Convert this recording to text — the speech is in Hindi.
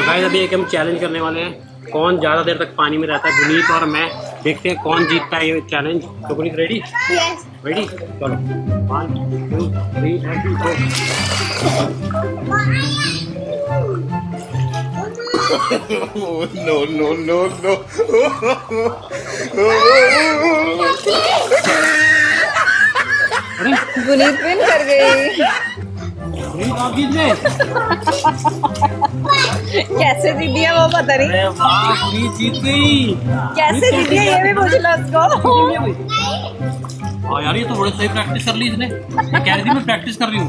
तो गाइस अभी एक हम चैलेंज करने वाले हैं। कौन ज़्यादा देर तक पानी में रहता है? गुनीत और मैं देखते हैं कौन जीतता है ये चैलेंज तो गुनीत रेडी रेडी चलो। One two three and go no, no, no, no. Guneet win कर गई गुनीत आप जीत गए। कैसे दीदी है वो पता नहीं। जीत गई। कैसे दीदी है ये भी पूछ लो उसको। हाँ यार ये तो बड़े सही प्रैक्टिस कर ली इसने। मैं कह रही थी मैं प्रैक्टिस कर रही हूँ।